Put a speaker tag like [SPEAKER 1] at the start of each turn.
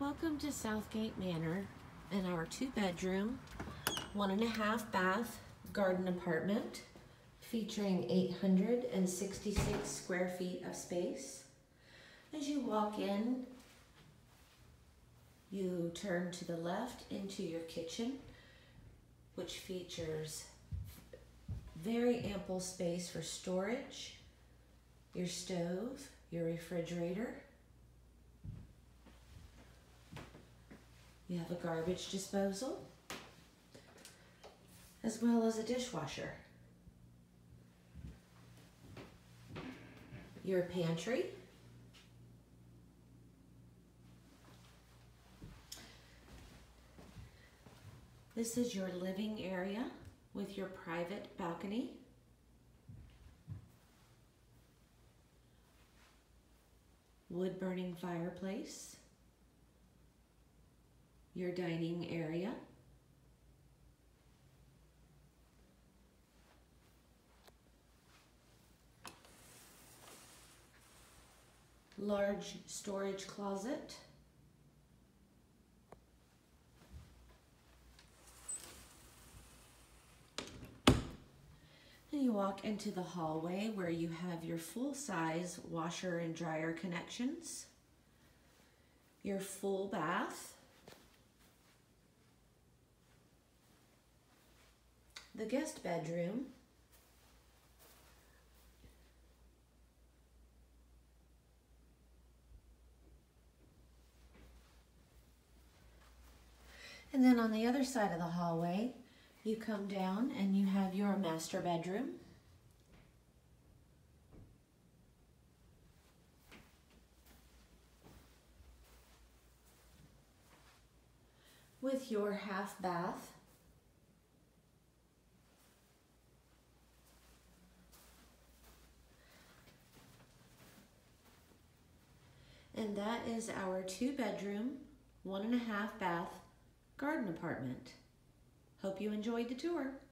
[SPEAKER 1] Welcome to Southgate Manor and our two bedroom, one and a half bath garden apartment featuring 866 square feet of space. As you walk in, you turn to the left into your kitchen, which features very ample space for storage, your stove, your refrigerator, You have a garbage disposal, as well as a dishwasher. Your pantry. This is your living area with your private balcony. Wood burning fireplace your dining area. Large storage closet. And you walk into the hallway where you have your full-size washer and dryer connections, your full bath, the guest bedroom. And then on the other side of the hallway, you come down and you have your master bedroom. With your half bath And that is our two bedroom, one and a half bath garden apartment. Hope you enjoyed the tour.